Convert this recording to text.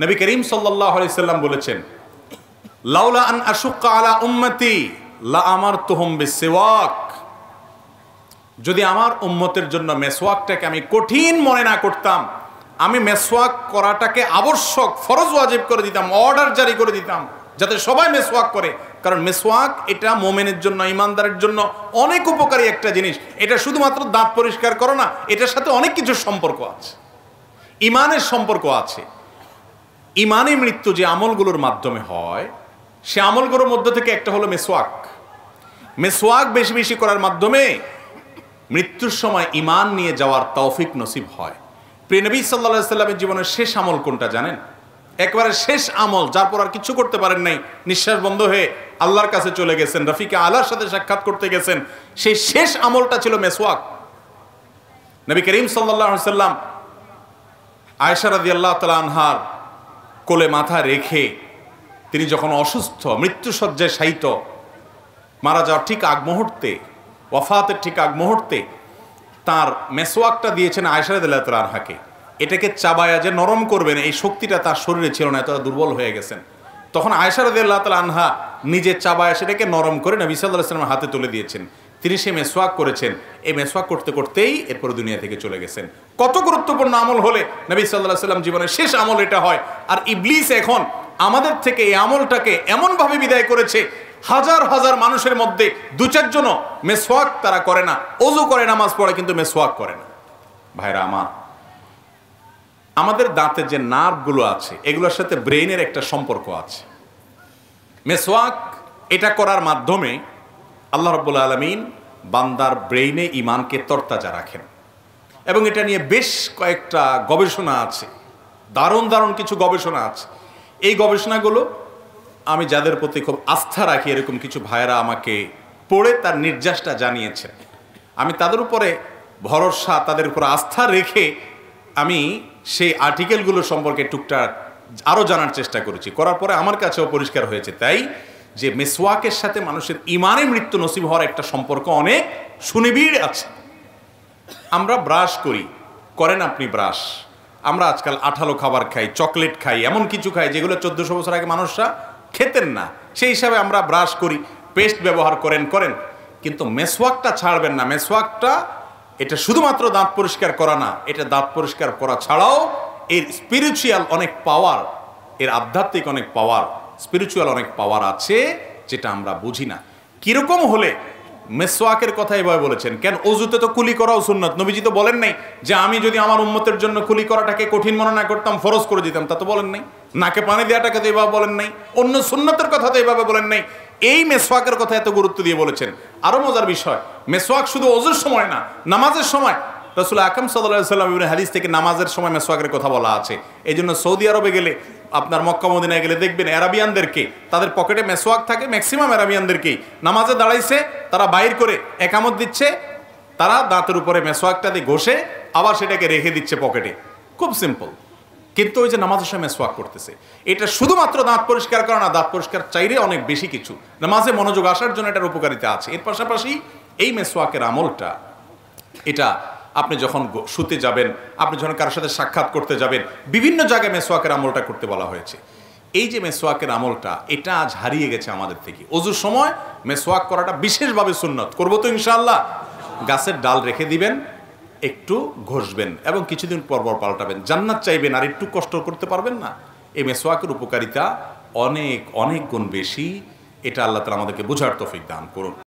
নবী করিম সাল্লাহ সাল্লাম বলেছেন, লাউলা আন আশুক্কা আলা উম্মতি, লা আমার তোহম সেওয়াক যদি আমার উম্মতের জন্য মেসওয়াকটাকে আমি কঠিন মনে না করতাম, আমি মেসওয়াক করাটাকে আবশ্যক, ফরজ ওয়াজিব করে দিতাম, অর্ডার জারি করে দিতাম, যাতে সবাই মেসওয়াক করে। কারণ মেসওয়াক এটা মোমেনের জন্য, ইমানদারের জন্য অনেক উপকারী একটা জিনিস। এটা শুধুমাত্র দাঁত পরিষ্কার করো না, এটার সাথে অনেক কিছুর সম্পর্ক আছে। ইমানের সম্পর্ক আছে। ইমানে মৃত্যু যে আমলগুলোর মাধ্যমে হয়, সে আমলগুলোর মধ্যে থেকে একটা হলো মেসোয়াক মেসওয়াক বেশি বেশি করার মাধ্যমে মৃত্যুর সময় ইমান নিয়ে যাওয়ার তৌফিক নসিব হয়। প্রিয়নবী সাল্লা সাল্লামের জীবনের শেষ আমল কোনটা জানেন? একবারে শেষ আমল, যার পর আর কিছু করতে পারেন নাই, নিঃশ্বাস বন্ধ হয়ে আল্লাহর কাছে চলে গেছেন, রফিকে আল্লাহর সাথে সাক্ষাৎ করতে গেছেন। সেই শেষ আমলটা ছিল মেসওয়াক। নবী করিম সাল্লাহ সাল্লাম আয়সারাদি আল্লাহ তালা আনহার কোলে মাথা রেখে তিনি যখন অসুস্থ মৃত্যুসজ্জায় শায়িত, মারা যাওয়ার ঠিক আগ মুহূর্তে, ওয়াফাতের ঠিক আগ মুহূর্তে তার মেসোয়াকটা দিয়েছেন আয়সারদুল্লাহ আনহাকে। এটাকে চাবায়া যে নরম করবেন, এই শক্তিটা তার শরীরে ছিল না, এতটা দুর্বল হয়ে গেছেন। তখন আয়সারদুল্লাহ তাল আনহা নিজে চাবায়া সেটাকে নরম করে নবী সাল্লাহ সাল্লামের হাতে তুলে দিয়েছেন। তিনি সে মেসোয়াক করেছেন। এই মেসোয়াক করতে করতেই এরপর দুনিয়া থেকে চলে গেছেন। কত গুরুত্বপূর্ণ আমল হলে নবী সাল্লাহ সাল্লাম জীবনের শেষ আমল এটা হয়। আর ইবলিস এখন আমাদের থেকে এই আমলটাকে এমনভাবে বিদায় করেছে, হাজার হাজার মানুষের মধ্যে দু চারজন মেসোয়াক তারা করে না। অজু করে, নামাজ পড়ে, কিন্তু মেসোয়াক করে না। ভাইরা আমার, আমাদের দাঁতের যে নার্ভগুলো আছে, এগুলোর সাথে ব্রেইনের একটা সম্পর্ক আছে। মেসোয়াক এটা করার মাধ্যমে আল্লাহ রব্বুল আলমিন বান্দার ব্রেইনে ইমানকে তরতাজা রাখেন। এবং এটা নিয়ে বেশ কয়েকটা গবেষণা আছে। দারুণ দারুণ কিছু গবেষণা আছে। এই গবেষণাগুলো আমি যাদের প্রতি খুব আস্থা রাখি, এরকম কিছু ভাইয়েরা আমাকে পড়ে তার নির্যাসটা জানিয়েছেন আমি তাদের উপরে ভরসা, তাদের উপর আস্থা রেখে আমি সেই আর্টিকেলগুলো সম্পর্কে টুকটাক আরও জানার চেষ্টা করেছি। করার পরে আমার কাছেও পরিষ্কার হয়েছে। তাই যে মেসওয়াকের সাথে মানুষের ইমানে মৃত্যু নসিব হওয়ার একটা সম্পর্ক অনেক সুনিবিড় আছে। আমরা ব্রাশ করি। করেন আপনি ব্রাশ। আমরা আজকাল আঠালো খাবার খাই, চকলেট খাই, এমন কিছু খাই যেগুলো চোদ্দশো বছর আগে মানুষরা খেতেন না। সেই হিসাবে আমরা ব্রাশ করি, পেস্ট ব্যবহার করেন করেন। কিন্তু মেসওয়াকটা ছাড়বেন না। মেসওয়াকটা, এটা শুধুমাত্র দাঁত পরিষ্কার করা না, এটা দাঁত পরিষ্কার করা ছাড়াও এর স্পিরিচুয়াল অনেক পাওয়ার এর আধ্যাত্মিক অনেক পাওয়ার স্পিরিচুয়াল অনেক পাওয়ার আছে, যেটা আমরা বুঝি না। কীরকম হলে? মেসোয়াকের কথা এভাবে বলেছেন, কেন? অজুতে তো কুলি করাও সুন্নত। নবীজি তো বলেন নাই যে, আমি যদি আমার উম্মতের জন্য কুলি করাটাকে কঠিন মনে না করতাম, ফরজ করে দিতাম। তা তো বলেন নাই। নাকে পানি দেওয়াটাকে তো এভাবে বলেন নাই। অন্য সুন্নতের কথা তো এভাবে বলেন নাই। এই মেসওয়াকের কথা এত গুরুত্ব দিয়ে বলেছেন। আরও মজার বিষয়, মেসওয়াক শুধু অজুর সময় না, নামাজের সময়। রসুল আকাম সাল্লাহ সাল্লাম হাদিস থেকে নামাজের সময় মেসোয়াকের কথা বলা আছে। এই জন্য সৌদি আরবে গেলে আপনার মক্কা মদিনায় গেলে দেখবেন অ্যারাবিয়ানদেরকে, তাদের পকেটে মেসোয়াক থাকে ম্যাক্সিমাম অ্যারাবিয়ানদেরকেই নামাজে দাঁড়াইছে, তারা বাইর করে একামত দিচ্ছে, তারা দাঁতের উপরে মেসওয়াকটা দিয়ে ঘষে আবার সেটাকে রেখে দিচ্ছে পকেটে। খুব সিম্পল কিন্তু ওই যে নামাজের সময় মেসওয়াক করতেছে, এটা শুধুমাত্র দাঁত পরিষ্কার করা না, দাঁত পরিষ্কার চাইলে অনেক বেশি কিছু। নামাজে মনোযোগ আসার জন্য এটার উপকারিতা আছে। এর পাশাপাশি এই মেসোয়াকের আমলটা, এটা আপনি যখন শুতে যাবেন, আপনি যখন কারোর সাথে সাক্ষাৎ করতে যাবেন, বিভিন্ন জায়গায় মেসোয়াকের আমলটা করতে বলা হয়েছে। এই যে মেসোয়াকের আমলটা, এটা আজ হারিয়ে গেছে আমাদের থেকে। অজুর সময় মেসোয়াক করাটা বিশেষভাবে সুন্নত। করব তো ইনশাল্লাহ গাছের ডাল রেখে দিবেন, একটু ঘষবেন এবং কিছুদিন পর পর পাল্টাবেন। জান্নাত চাইবেন, আর একটু কষ্ট করতে পারবেন না। এই মেসোয়াকের উপকারিতা অনেক অনেক গুণ বেশি। এটা আল্লাহ তালা আমাদেরকে বোঝার তফিক দান করুন।